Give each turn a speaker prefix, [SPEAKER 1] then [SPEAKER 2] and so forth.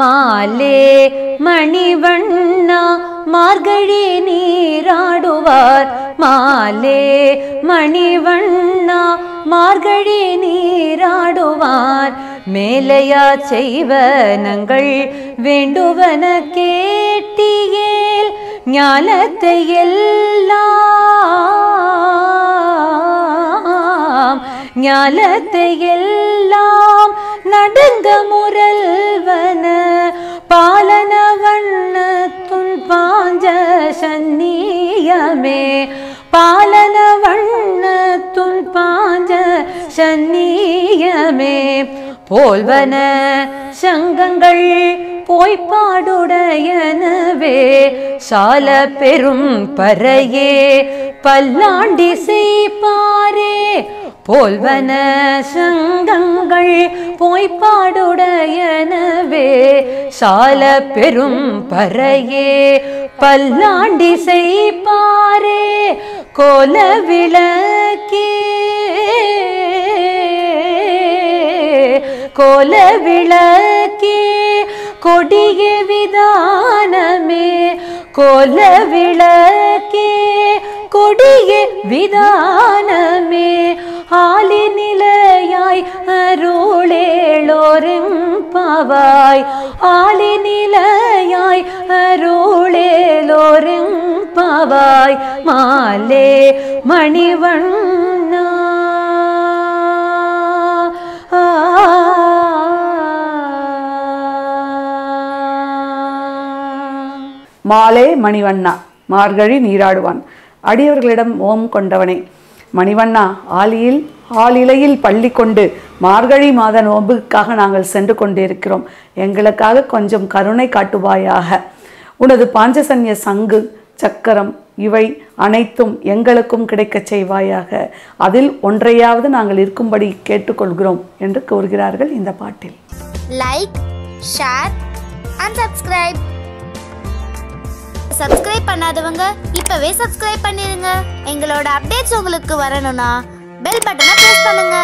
[SPEAKER 1] மாலே மணிவண்ணா மார்கழி நீராடுவார். மாலே மணிவண்ணா மார்கழி நீராடுவார். மேலையா செய்வனங்கள் வேண்டுவன கேட்டியேல் ஞானத்தை எல்லாம் ஞானத்தை எல்லாம் பாலன வண்ண துன் பாஞ்ச சந்நியமே போல்வன சங்கங்கள் போய்ப்பாடுடையனவே சால பெரும் பறையே பல்லாண்டி செய்பாரே போல்வன சங்கங்கள் போய்ப்பாடுடையனவே சால பெரும் பறையே பல்லாண்டி செய்பார் கோல விளக்கே. கோல விளக்கே. கொடிய விதானமே. கோல விளக்கே. கொடிய விதானமே. ஆலி நிலையாய் அருளேளோரும் பவாய். ஆலி நிலையாய் மாவாய் மாலே மணிவண்ணா.
[SPEAKER 2] மாலே மணிவண்ணா மார்கழி நீராடுவான். அடியவர்களிடம் ஓம் கொண்டவனே. மணிவண்ணா ஆலியில் ஆலிலையில் பள்ளி கொண்டு மார்கழி மாத நோன்புக்காக நாங்கள் சென்று கொண்டிருக்கிறோம். எங்களுக்காக கொஞ்சம் கருணை காட்டுவாயாக. உனது பாஞ்சசன்ய சங்கு சக்கரம் இவை அனைத்தும் எங்களுக்கும் கிடைக்கச் செய்வாயாக. அதில் ஒன்றையாவது நாங்கள் இருக்கும்படி கேட்டுக்கொள்கிறோம் என்று கூறுகிறார்கள் இந்த பாட்டில்.
[SPEAKER 3] Like share and subscribe subscribe பண்ணாதவங்க இப்பவே சப்ஸ்கிரைப் பண்ணிருங்க. எங்களோட அப்டேட்ஸ் உங்களுக்கு வரணும்னா பெல் பட்டனை பிரஸ் பண்ணுங்க.